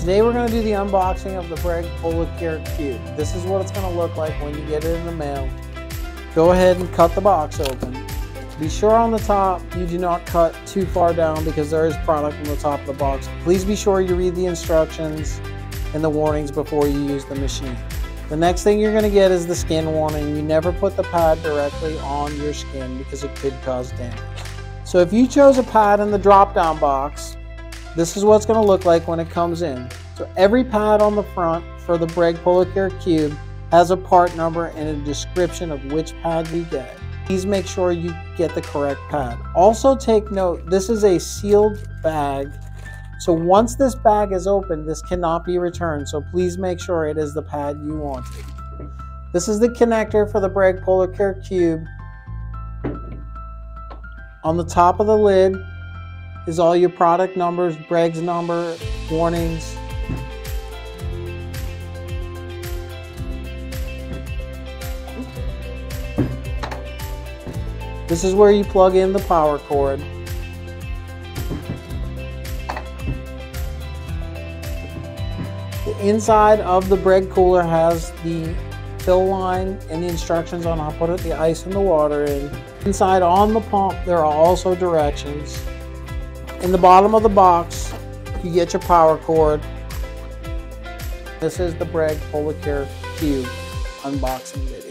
Today we're going to do the unboxing of the Breg Polar Care Cube. This is what it's going to look like when you get it in the mail. Go ahead and cut the box open. Be sure on the top you do not cut too far down because there is product on the top of the box. Please be sure you read the instructions and the warnings before you use the machine. The next thing you're going to get is the skin warning. You never put the pad directly on your skin because it could cause damage. So if you chose a pad in the drop down box, this is what it's going to look like when it comes in. So every pad on the front for the Breg Polar Care Cube has a part number and a description of which pad you get. Please make sure you get the correct pad. Also take note, this is a sealed bag so once this bag is open, this cannot be returned. So please make sure it is the pad you wanted. This is the connector for the Breg Polar Care Cube. On the top of the lid is all your product numbers, Breg's number, warnings. This is where you plug in the power cord. The inside of the Breg cooler has the fill line and the instructions on how to put the ice and the water in. Inside on the pump, there are also directions. In the bottom of the box, you get your power cord. This is the Breg Polar Care Cube unboxing video.